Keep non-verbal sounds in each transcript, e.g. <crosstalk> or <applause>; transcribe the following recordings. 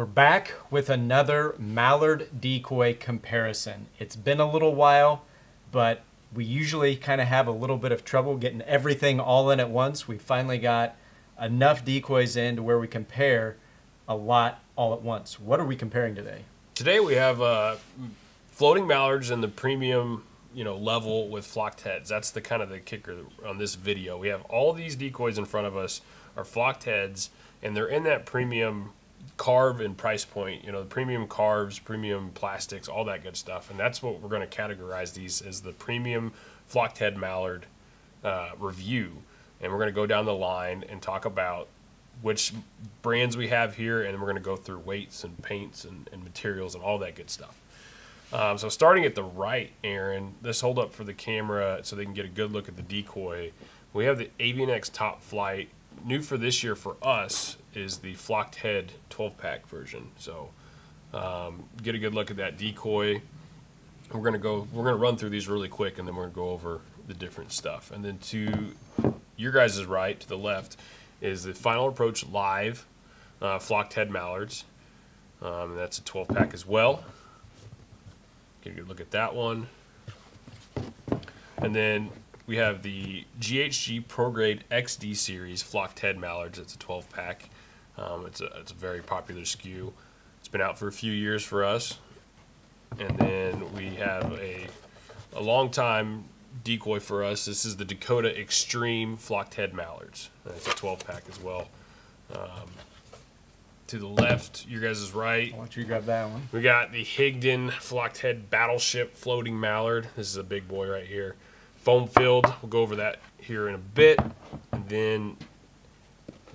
We're back with another mallard decoy comparison. It's been a little while, but we usually kind of have a little bit of trouble getting everything all in at once. We finally got enough decoys in to where we compare a lot all at once. What are we comparing today? Today we have uh, floating mallards in the premium you know level with flocked heads. That's the kind of the kicker on this video. We have all these decoys in front of us are flocked heads, and they're in that premium carve and price point. You know, the premium carves, premium plastics, all that good stuff, and that's what we're going to categorize these as the premium flocked head mallard uh, review. And we're going to go down the line and talk about which brands we have here, and we're going to go through weights and paints and, and materials and all that good stuff. Um, so starting at the right, Aaron, this hold up for the camera so they can get a good look at the decoy. We have the Avian-X Top Flight. New for this year for us is the flocked head 12 pack version. So um, get a good look at that decoy. We're gonna go. We're gonna run through these really quick, and then we're gonna go over the different stuff. And then to your guys' right, to the left, is the Final Approach Live uh, flocked head mallards. Um, that's a 12 pack as well. Get a good look at that one. And then we have the GHG ProGrade XD series flocked head mallards. It's a 12 pack. Um, it's, a, it's a very popular SKU. It's been out for a few years for us. And then we have a, a long time decoy for us. This is the Dakota Extreme flocked head mallards. It's a 12 pack as well. Um, to the left, your guys is right. Why don't you grab that one? We got the Higdon flocked head battleship floating mallard. This is a big boy right here. Foam filled. We'll go over that here in a bit. And then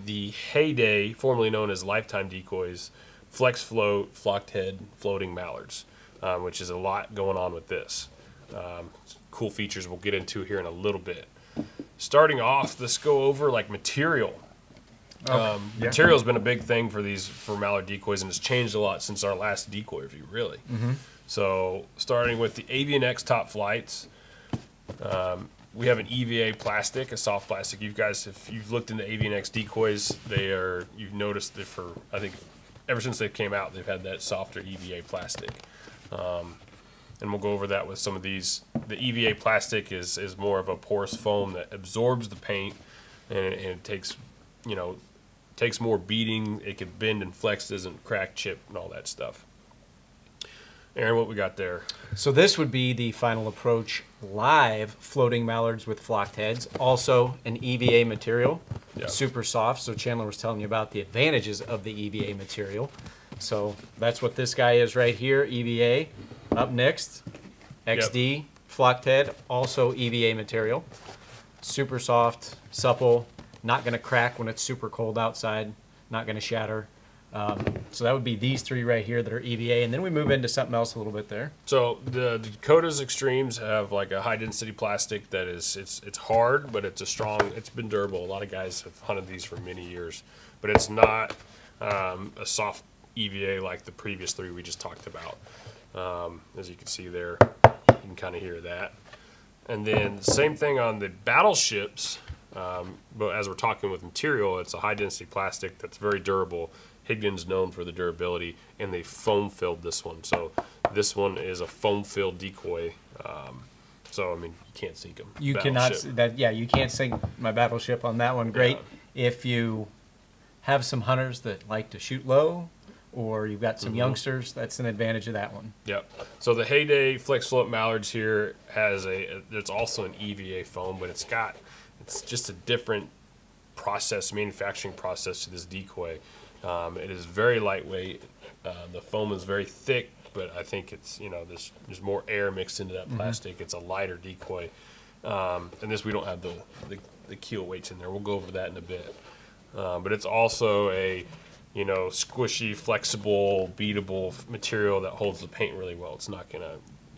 the Heyday, formerly known as Lifetime Decoys, Flex Float flocked head floating mallards, um, which is a lot going on with this. Um, cool features we'll get into here in a little bit. Starting off, let's go over like material. Um, yeah. Material's been a big thing for these for mallard decoys, and it's changed a lot since our last decoy review, really. So, starting with the Avian-X Top Flights, um, we have an EVA plastic, a soft plastic. You guys, if you've looked into Avian-X decoys, they are you've noticed that for I think ever since they came out, they've had that softer EVA plastic. Um, and we'll go over that with some of these. The EVA plastic is is more of a porous foam that absorbs the paint, and it, and it takes, you know, takes more beating. It can bend and flex, doesn't crack, chip, and all that stuff. Aaron, what we got there? So this would be the Final Approach live floating mallards with flocked heads. Also an EVA material, Yeah. super soft. So Chandler was telling you about the advantages of the EVA material. So that's what this guy is right here, EVA. Up next, XD flocked head, also EVA material. Super soft, supple, not going to crack when it's super cold outside, not going to shatter. Um, so that would be these three right here that are EVA, and then we move into something else a little bit there. So the Dakota's Extremes have like a high density plastic that is it's it's hard, but it's a strong. It's been durable. A lot of guys have hunted these for many years, but it's not um, a soft EVA like the previous three we just talked about. Um, as you can see there, you can kind of hear that. And then same thing on the battleships. Um, but as we're talking with material, it's a high density plastic that's very durable. Higdon's known for the durability, and they foam filled this one. So this one is a foam filled decoy. Um, so I mean, you can't sink them. You cannot that yeah, you can't sink my battleship on that one. Great if you have some hunters that like to shoot low, or you've got some Mm-hmm. youngsters. That's an advantage of that one. Yep. So the Heyday Flex Float Mallards here has a. It's also an EVA foam, but it's got. It's just a different process, manufacturing process to this decoy. Um, it is very lightweight. Uh, the foam is very thick, but I think it's you know there's there's more air mixed into that plastic. It's a lighter decoy, um, and this we don't have the, the the keel weights in there. We'll go over that in a bit. Um, but it's also a you know squishy, flexible, beatable material that holds the paint really well. It's not gonna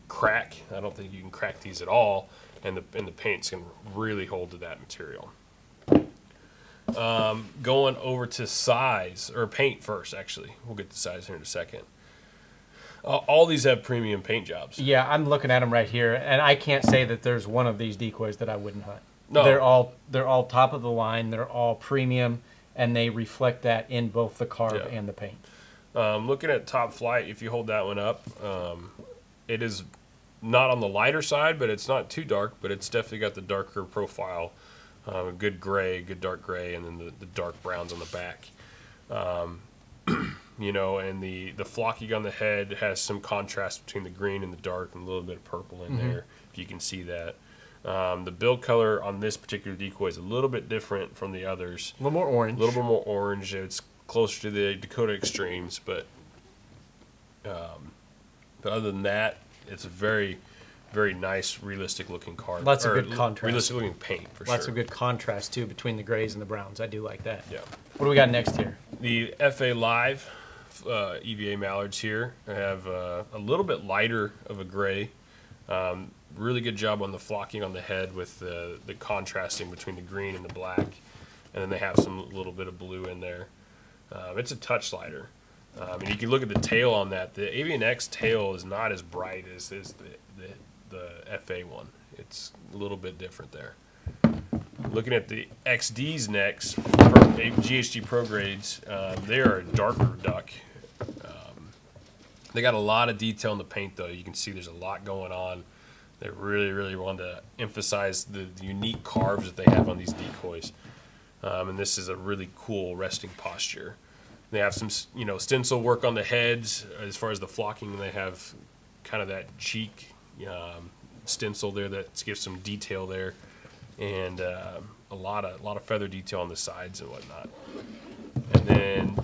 crack. I don't think you can crack these at all, and the and the paint's gonna really hold to that material. Um, going over to size or paint first, actually, we'll get to size here in a second. Uh, all these have premium paint jobs. Yeah, I'm looking at them right here, and I can't say that there's one of these decoys that I wouldn't hunt. No. They're all they're all top of the line. They're all premium, and they reflect that in both the carve Yeah. and the paint. Um, looking at top flight, if you hold that one up, um, it is not on the lighter side, but it's not too dark. But it's definitely got the darker profile, um, a good gray, good dark gray, and then the, the dark browns on the back. Um, <clears throat> you know, and the the flocking on the head has some contrast between the green and the dark, and a little bit of purple in there, if you can see that. Um, the bill color on this particular decoy is a little bit different from the others. A little more orange. A little bit more orange. It's closer to the Dakota Extremes, but um, but other than that, it's a very, very nice, realistic looking car. Lots of good contrast. Realistic looking paint for sure. Lots sure. of good contrast too between the grays and the browns. I do like that. Yeah. What do we got next here? The FA Live uh, EVA mallards here I have uh, a little bit lighter of a gray. Um, really good job on the flocking on the head with the, the contrasting between the green and the black. And then they have some little bit of blue in there. Um, it's a touch slider. Um, and you can look at the tail on that. The Avian X tail is not as bright as, as the, the, the FA one. It's a little bit different there. Looking at the XD's next, GHG Pro grades, um, they are a darker duck. Um, they got a lot of detail in the paint, though. You can see there's a lot going on. They really, really wanted to emphasize the, the unique carves that they have on these decoys. Um, and this is a really cool resting posture. They have some, you know, stencil work on the heads as far as the flocking. They have kind of that cheek um, stencil there that gives some detail there, and uh, a lot of a lot of feather detail on the sides and whatnot. And then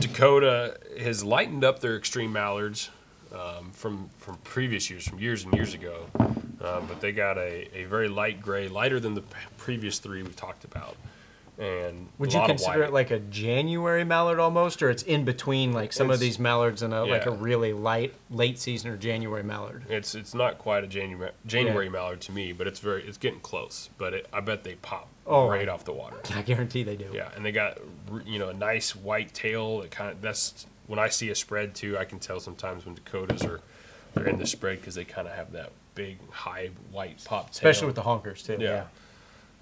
Dakota has lightened up their extreme mallards um, from from previous years, from years and years ago. Um, but they got a, a very light gray, lighter than the previous three we talked about. And Would you consider it like a January mallard almost, or it's in between like some of these mallards and a, like a really light late season or January mallard? It's it's not quite a January January mallard to me, but it's very it's getting close. But it, I bet they pop Oh. right off the water. <laughs> I guarantee they do. Yeah, and they got you know a nice white tail. That kind of that's when I see a spread too. I can tell sometimes when Dakotas are they're in the spread because they kind of have that big high white pop tail. Especially with the honkers too. Yeah. Yeah.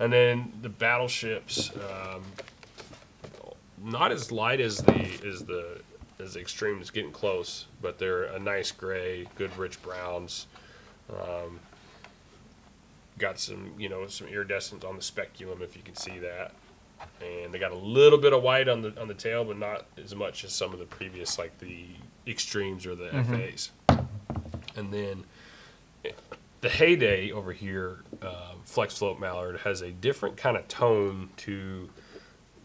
And then the battleships, um, not as light as the as the as the extreme is getting close, but they're a nice gray, good rich browns. Um, got some you know some iridescent on the speculum if you can see that, and they got a little bit of white on the on the tail, but not as much as some of the previous like the extremes or the FAs. And then the heyday over here, um, Flex Float Mallard has a different kind of tone to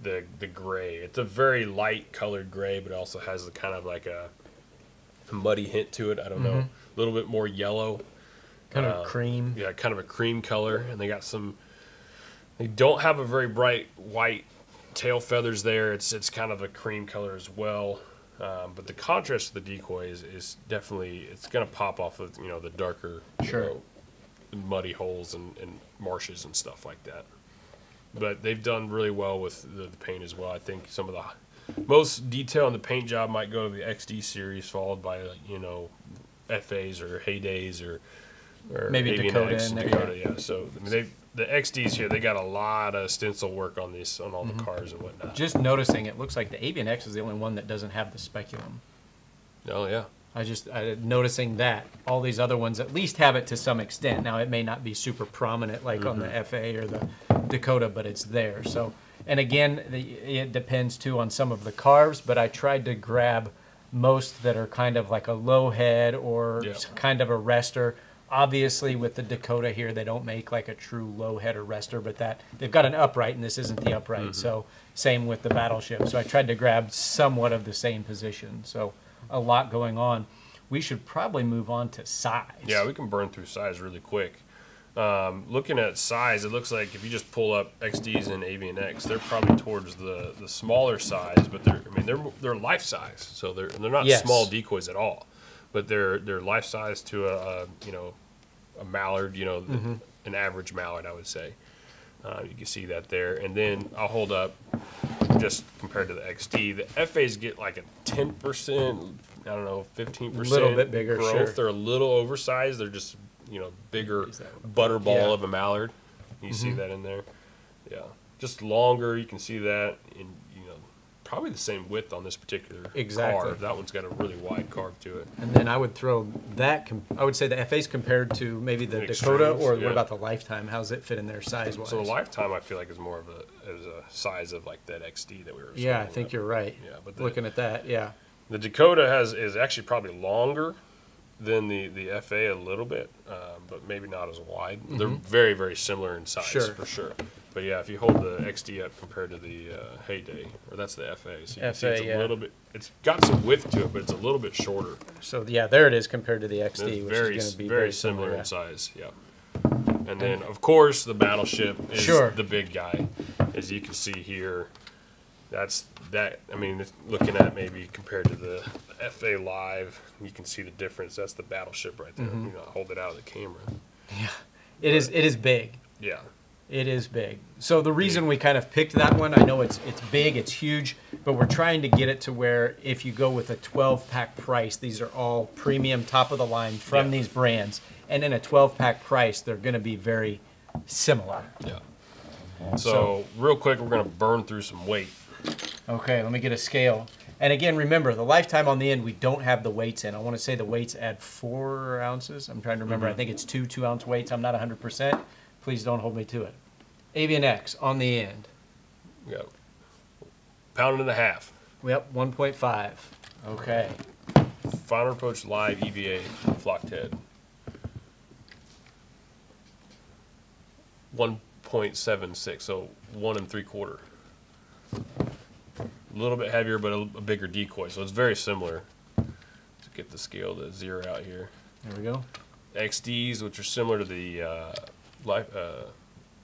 the the gray. It's a very light colored gray, but it also has a kind of like a muddy hint to it. I don't know, a little bit more yellow. Kind Uh, of cream. Yeah, kind of a cream color, and they got some. They don't have a very bright white tail feathers there. It's it's kind of a cream color as well. Um, but the contrast of the decoy is, is definitely it's going to pop off of you know the darker you know, muddy holes and, and marshes and stuff like that. But they've done really well with the, the paint as well. I think some of the most detail in the paint job might go to the XD series, followed by you know FAs or Heydays or or Maybe Dakota X and Dakota. Yeah. So I mean, they the XDs here they got a lot of stencil work on these on all Mm-hmm. the cars and whatnot. Just noticing, it looks like the Avian X is the only one that doesn't have the speculum. oh yeah. I just I, noticing that all these other ones at least have it to some extent. Now it may not be super prominent like on Mm-hmm. the FA or the Dakota, but it's there. So, and again, the, it depends too on some of the carves. But I tried to grab most that are kind of like a low head or Yeah. kind of a rester. Obviously, with the Dakota here, they don't make like a true low head or rester, but that they've got an upright, and this isn't the upright. Mm-hmm. So, same with the battleship. So I tried to grab somewhat of the same position. So a lot going on. We should probably move on to size. Yeah, we can burn through size really quick. Um, looking at size, it looks like if you just pull up XDs and Avian X, they're probably towards the, the smaller size, but they're I mean they're they're life size, so they're they're not Yes. small decoys at all, but they're they're life size to a, a you know a mallard, you know Mm-hmm. an average mallard, I would say. Uh, you can see that there, and then I'll hold up just compared to the XD. The FAs get like a ten percent, I don't know, fifteen percent, Little bit bigger, growth. sure. They're a little oversized. They're just you know bigger butterball Yeah. Mm-hmm. of a mallard. You see that in there, yeah. Just longer. You can see that, and you know, probably the same width on this particular Exactly. carve. That one's got a really wide carve to it. And then I would throw that, I would say the FA's compared to maybe the Dakota, Extremes, or yeah. what about the Lifetime? How's it fit in there size wise? So the lifetime, I feel like, is more of a is a size of like that XD that we were. Yeah, I think about. you're right. Yeah, but the- Looking at that, yeah. The Dakota has is actually probably longer than the the FA a little bit, um, but maybe not as wide. They're very very similar in size Mm-hmm. Sure. for sure. But yeah, if you hold the XD up compared to the uh, Heyday, or that's the FA, so you can see it's a yeah. little bit. It's got some width to it, but it's a little bit shorter. So yeah, there it is compared to the XD, which very is going to be very similar yeah. in size. Yeah. And then of course the battleship is Sure. the big guy, as you can see here. That's that. I mean, looking at maybe compared to the FA Live, you can see the difference. That's the battleship right there. Mm-hmm. You know, hold it out of the camera. Yeah. It is. It is big. Yeah. It is big. So the reason we kind of picked that one, I know it's it's big, it's huge, but we're trying to get it to where if you go with a 12 pack price, these are all premium, top of the line from Yeah. these brands, and in a 12 pack price, they're going to be very similar. Yeah. So, real quick, we're gonna burn through some weight. Okay, let me get a scale. And again, remember the lifetime on the end, we don't have the weights in. I want to say the weights add four ounces. I'm trying to remember. Mm-hmm. I think it's two two ounce weights. I'm not 100%. Please don't hold me to it. Avian X on the end. Got pound and a half. Yep, 1.5. Okay. Final approach live EVA flocked head. 1.76, so one and three quarter. A little bit heavier, but a, a bigger decoy, so it's very similar. To get the scale to zero out here. There we go. XDs, which are similar to the uh, life, uh,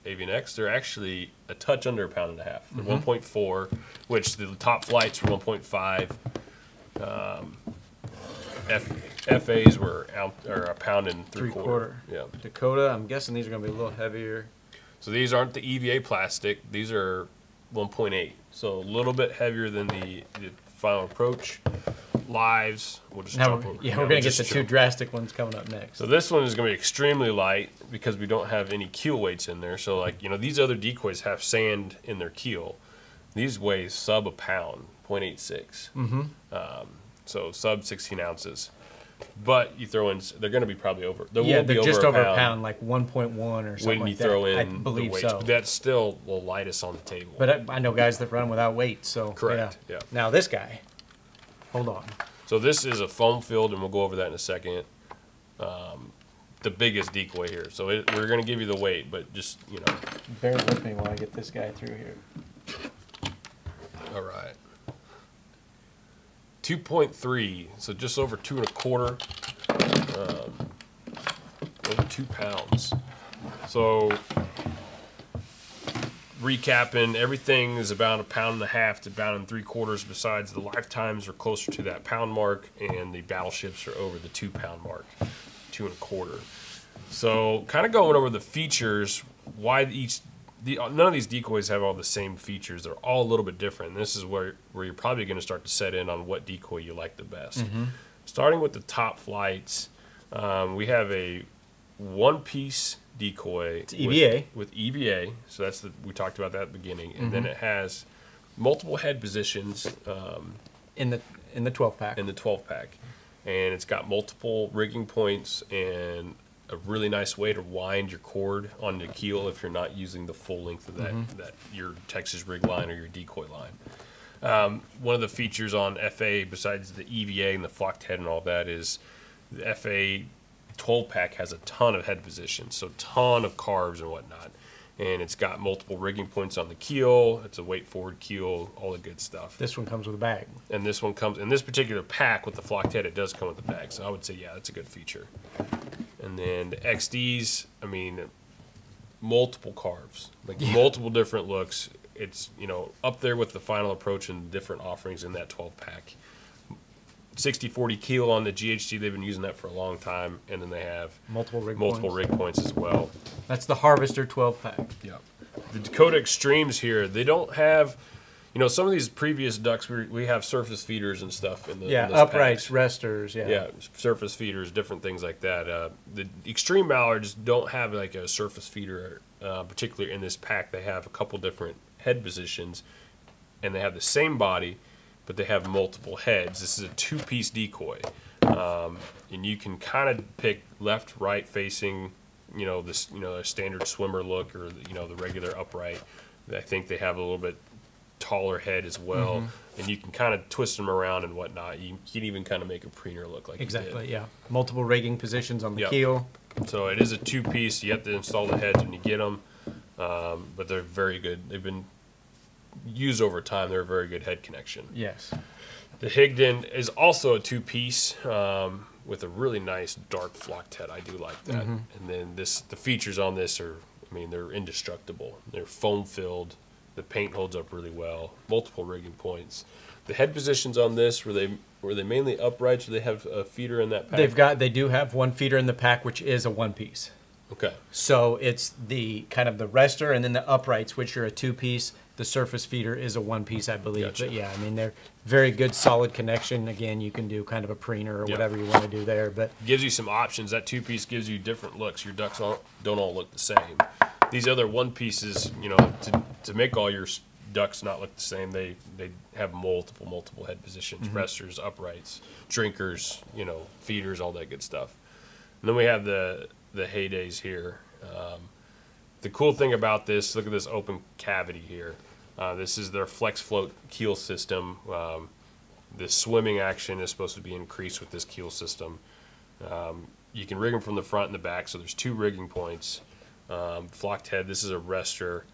Avian X, they're actually a touch under a pound and a half. They're 1.4, which the top flights were 1.5. Um, F, FAs were out, or a pound and three, Three quarter. quarter. Yeah. Dakota, I'm guessing these are going to be a little heavier. So these aren't the EVA plastic. These are 1.8. So a little bit heavier than the, the final approach. Lives. We'll just Now, jump over- <laughs> yeah, we're we'll to get the two drastic ones coming up next. So this one is going to be extremely light because we don't have any keel weights in there. So like you know these other decoys have sand in their keel. These weigh sub a pound, 0.86. Mm-hmm. Um, so sub 16 ounces. But you throw in, they're going to be probably over. They yeah, they're just over a pound, like 1.1 or something when like you that. throw in I the believe weights. so. That's still the lightest on the table. But I, I know guys that run without weight, so Correct, yeah. Now this guy, hold on. so this is a foam filled, and we'll go over that in a second. Um, the biggest decoy here. So it, we're going to give you the weight, but just you know, Bear with me while I get this guy through here. All right. 2.3, so just over two and a quarter, um, over two pounds. So, recapping, everything is about a pound and a half to pound and three quarters, besides the lifetimes are closer to that pound mark, and the battleships are over the two pound mark, two and a quarter. So, kind of going over the features, why each the, none of these decoys have all the same features. They're all a little bit different. And this is where where you're probably going to start to set in on what decoy you like the best. Starting with the top flights, um, we have a one piece decoy. It's EVA. With, with EVA. So that's the we talked about that at the beginning, and then it has multiple head positions. Um, In the in the 12 pack. in the 12 pack and it's got multiple rigging points and a really nice way to wind your cord on the keel if you're not using the full length of that, that your Texas rig line or your decoy line. Um, one of the features on FA besides the EVA and the flocked head and all that is the FA 12 pack has a ton of head positions, so ton of carves and whatnot. And it's got multiple rigging points on the keel. It's a weight forward keel, all the good stuff this one comes with a bag. and this one comes in this particular pack with the flocked head. It does come with a bag, so I would say yeah, that's a good feature. And then the XDs, I mean, multiple carves, like multiple different looks. It's you know up there with the final approach and different offerings in that 12 pack. 60-40 keel on the GHG. They've been using that for a long time, and then they have Multiple rig multiple points. rig points as well. That's the Harvester 12 pack. Yeah. The Dakota Extremes here, they don't have, you know, some of these previous ducks, we, we have surface feeders and stuff in the Yeah, in uprights, packs. resters, yeah. Yeah, surface feeders, different things like that. Uh, the extreme mallards don't have like a surface feeder, uh, particularly in this pack. They have a couple different head positions, and they have the same body, but they have multiple heads. This is a two-piece decoy, um, and you can kind of pick left, right facing, you know, this you know a standard swimmer look or you know the regular upright. I think they have a little bit taller head as well, Mm-hmm. and you can kind of twist them around and whatnot. You can even kind of make a preener look like. Exactly, yeah. Multiple rigging positions on the Yep. keel. So it is a two piece. You have to install the heads when you get them, um, but they're very good. They've been used over time. They're a very good head connection. Yes. The Higdon is also a two piece um, with a really nice dark flocked head. I do like that. And then this, the features on this are, I mean, they're indestructible. They're foam filled. The paint holds up really well. Multiple rigging points. The head positions on this were they were they mainly uprights? Or they have a feeder in that pack? They've got they do have one feeder in the pack which is a one piece. okay. So it's the kind of the rester and then the uprights, which are a two piece. The surface feeder is a one piece, I believe. Gotcha. But yeah, I mean they're very good, solid connection. Again, you can do kind of a preener or Yep. whatever you want to do there. But gives you some options. That two piece gives you different looks. Your ducks all, don't all look the same. These other one pieces, you know, to, to make all your ducks not look the same, they they have multiple multiple head positions, resters, uprights, drinkers, you know, feeders, all that good stuff. And then we have the the heydays here. Um, the cool thing about this, look at this open cavity here. Uh, this is their flex float keel system. Um, the swimming action is supposed to be increased with this keel system. Um, you can rig them from the front and the back, so there's two rigging points. Um, flocked head, this is a rester.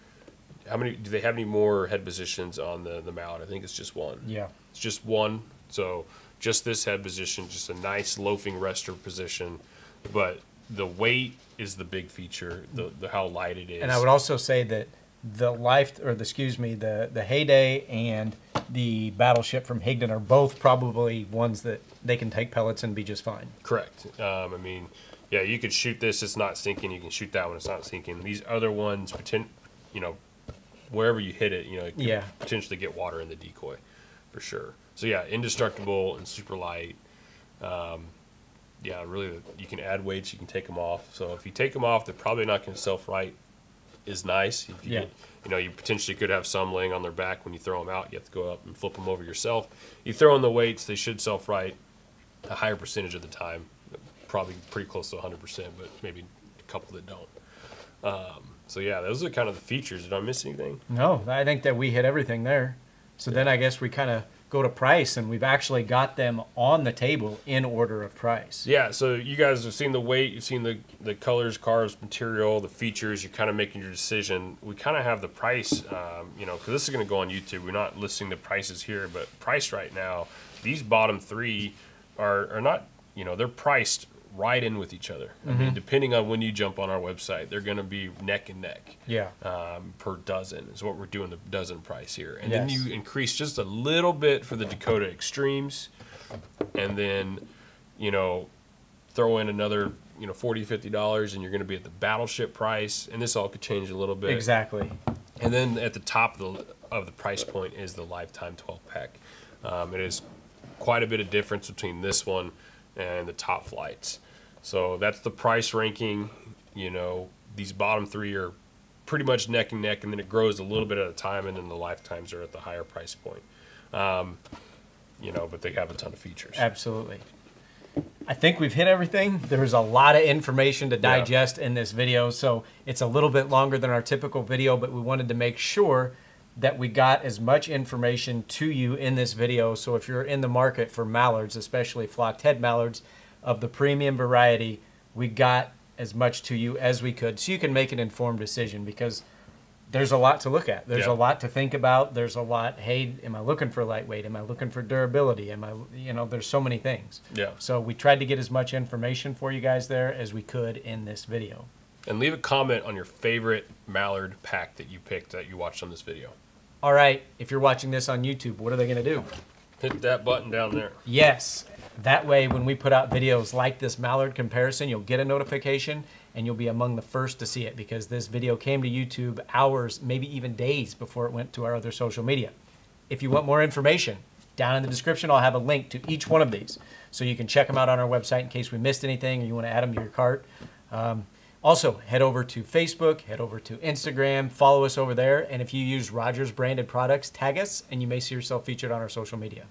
How many, do they have any more head positions on the, the mallard? I think it's just one. yeah, It's just one, so just this head position, just a nice loafing rester position. But the weight is the big feature, the, the how light it is. and I would also say that the life or the excuse me the the heyday and the battleship from Higdon are both probably ones that they can take pellets and be just fine. Correct. Um, I mean, yeah, you could shoot this; it's not sinking. You can shoot that one; it's not sinking. These other ones, poten- you know, wherever you hit it, you know, it could Yeah. potentially get water in the decoy, for sure. So yeah, indestructible and super light. Um, yeah, really, you can add weights, you can take them off. So if you take them off, they're probably not going to self-right. Is nice. If you Yeah. get, you know, you potentially could have some laying on their back when you throw them out. You have to go up and flip them over yourself. You throw in the weights; they should self-right a higher percentage of the time, probably pretty close to 100%, but maybe a couple that don't. Um, so yeah, those are kind of the features. Did I miss anything? No, I think that we hit everything there. So then I guess we kind of go to price, and we've actually got them on the table in order of price. Yeah, so you guys have seen the weight, you've seen the, the colors, cars, material, the features. You're kind of making your decision. We kind of have the price, um, you know, because this is going to go on YouTube. We're not listing the prices here, but price right now, these bottom three are, are not, you know, they're priced right in with each other. I mean, depending on when you jump on our website, they're going to be neck and neck. Yeah. um, per dozen is what we're doing the dozen price here and then you increase just a little bit for the dakota extremes and then you know throw in another you know 40 50 dollars and you're going to be at the battleship price and this all could change a little bit Exactly. and then at the top of the, of the price point is the lifetime 12 pack um, it is quite a bit of difference between this one and the top flights so that's the price ranking you know these bottom three are pretty much neck and neck and then it grows a little bit at a time and then the lifetimes are at the higher price point um, you know but they have a ton of features Absolutely. I think we've hit everything. There's a lot of information to digest in this video, so it's a little bit longer than our typical video, but we wanted to make sure that we got as much information to you in this video. So if you're in the market for mallards, especially flocked head mallards of the premium variety, we got as much to you as we could so you can make an informed decision because there's a lot to look at. There's Yeah. a lot to think about. There's a lot. Hey, am I looking for lightweight? Am I looking for durability? Am I, you know, there's so many things. yeah So we tried to get as much information for you guys there as we could in this video. and leave a comment on your favorite mallard pack that you picked that you watched on this video All right, if you're watching this on YouTube, what are they going to do? hit that button down there Yes. That way, when we put out videos like this mallard comparison, you'll get a notification and you'll be among the first to see it because this video came to YouTube hours, maybe even days before it went to our other social media. If you want more information, down in the description, I'll have a link to each one of these so you can check them out on our website in case we missed anything or you want to add them to your cart. Um, Also, head over to Facebook, head over to Instagram, follow us over there, and if you use Rogers branded products, tag us, and you may see yourself featured on our social media.